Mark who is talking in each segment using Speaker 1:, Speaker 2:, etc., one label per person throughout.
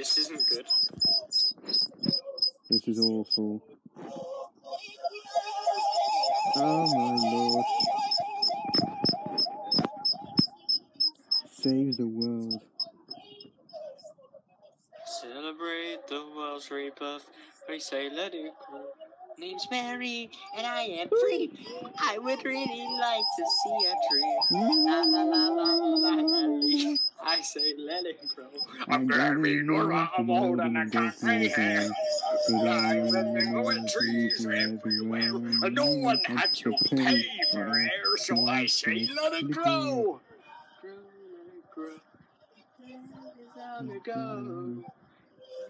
Speaker 1: This isn't good.
Speaker 2: This is awful. Oh my lord. Save the world.
Speaker 1: Celebrate the world's rebirth. We say let it go. Name's Mary, and I am free. I would really like to see a tree. La la la la la la la. I say let it grow. I'm gonna be Nora. I'm old and I got gray hair. I'm with trees everywhere. No one had to pay for air, so I say let it grow. Grow, let it grow. Let it go.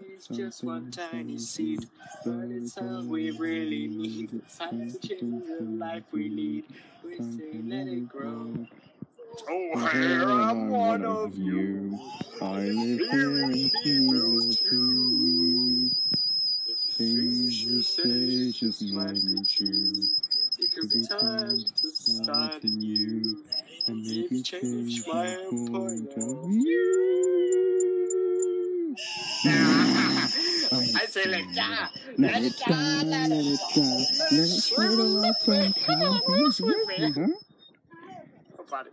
Speaker 1: It's just one tiny seed, but it's all we really need. It's time to change the life we lead. We say let it grow. Oh, here I'm one of you.
Speaker 2: I live here in Cleveland too.
Speaker 1: The
Speaker 2: Things you say just might be true.
Speaker 1: It could be time to start
Speaker 2: you and maybe change my point of
Speaker 1: view. I say let it die.
Speaker 2: Let it die, let it die, let it shrivel up and come on, who's with me, huh?
Speaker 1: About it?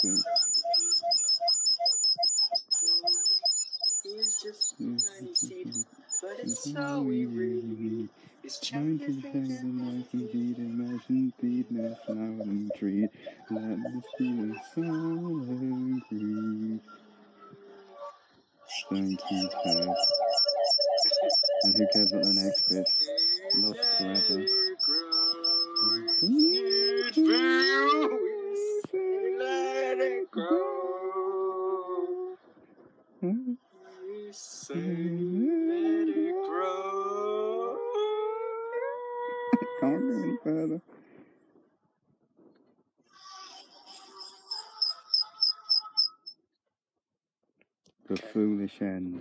Speaker 1: but it's all we really need.
Speaker 2: Indeed, imagine feeding a flowering tree. Let be a silent creed. Thank you, Ted. And who cares what the next bit? Lost forever.
Speaker 1: Let it grow.
Speaker 2: Hmm?
Speaker 1: We
Speaker 2: go any further. The foolish end.